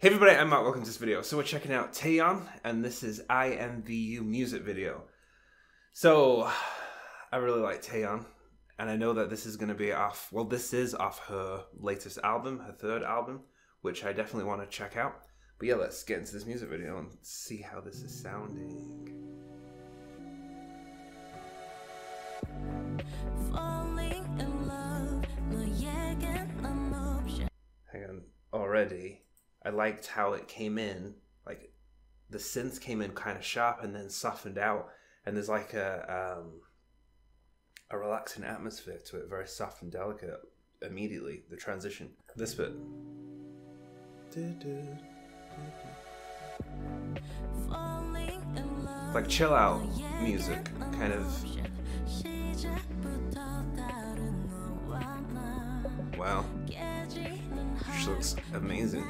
Hey everybody, I'm Mark, welcome to this video. So we're checking out Taeyeon, and this is INVU music video. So, I really like Taeyeon, and I know that this is going to be off, well this is off her latest album, her third album, which I definitely want to check out. But yeah, let's get into this music video and see how this is sounding. Hang on, already I liked how it came in, like the synths came in kind of sharp and then softened out, and there's like a um, a relaxing atmosphere to it, very soft and delicate. Immediately, the transition. This bit. Like chill out music, kind of. Looks amazing.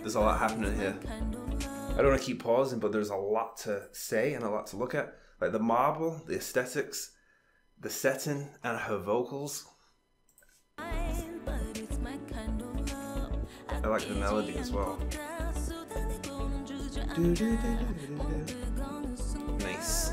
There's a lot happening here. I don't want to keep pausing, but there's a lot to say and a lot to look at. Like the marble, the aesthetics, the setting, and her vocals. I like the melody as well. Nice.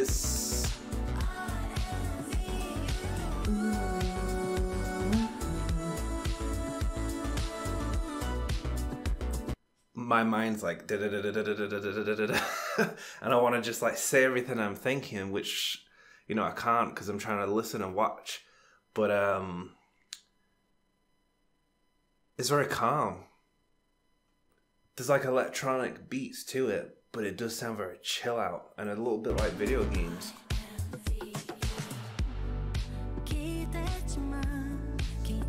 It's my mind's like and I want to just like say everything I'm thinking, which you know I can't because I'm trying to listen and watch. But um, it's very calm. There's like electronic beats to it, but it does sound very chill out and a little bit like video games.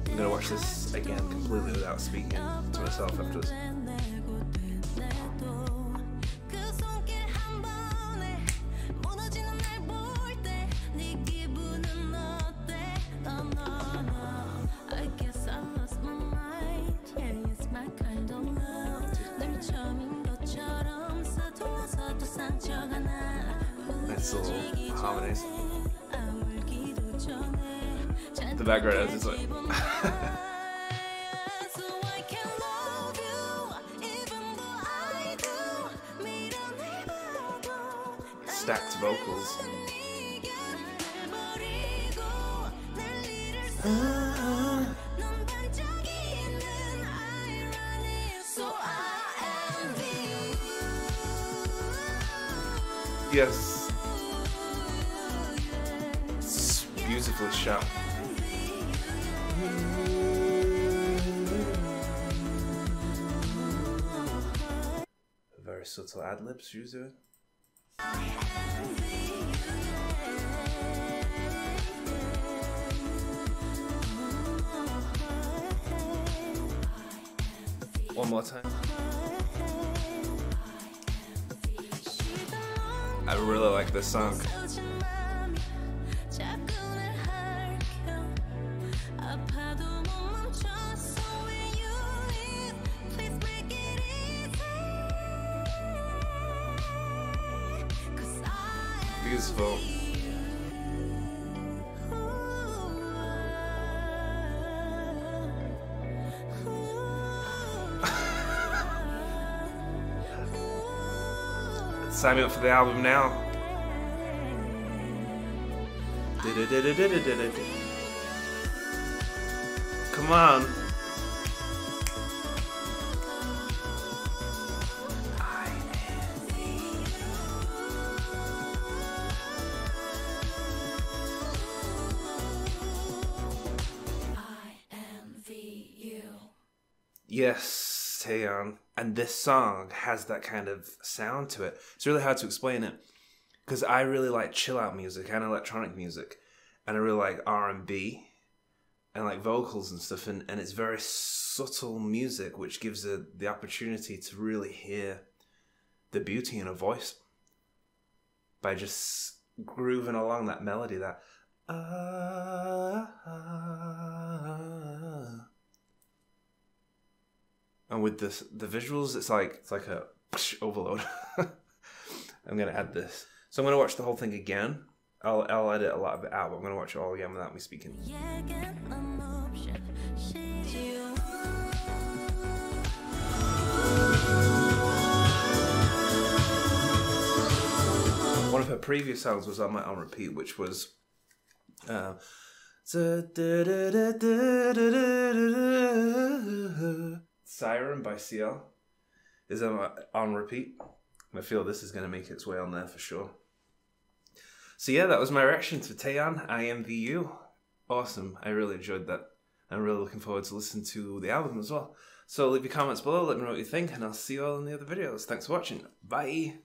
I'm gonna watch this again completely without speaking to myself afterwards. Nice little harmonies. The background is like. Stacked vocals. Yes. It's beautifully shot. Very subtle ad libs usually. One more time. I really like this song. Beautiful. Sign me up for the album now. Come on. Yes, Taeyeon. And this song has that kind of sound to it. It's really hard to explain it because I really like chill out music and electronic music. and I really like R and B and like vocals and stuff, and, and it's very subtle music, which gives her the opportunity to really hear the beauty in a voice by just grooving along that melody that ah, ah. And with this the visuals it's like it's like a overload i'm gonna add this so i'm gonna watch the whole thing again i'll, I'll edit a lot of it out but i'm gonna watch it all again without me speaking one of her previous songs was on my on repeat, which was uh, Siren by CL is on, on repeat. I feel this is going to make its way on there for sure. So yeah, that was my reaction to Taeyeon INVU. Awesome. I really enjoyed that. I'm really looking forward to listening to the album as well. So leave your comments below, let me know what you think, and I'll see you all in the other videos. Thanks for watching. Bye.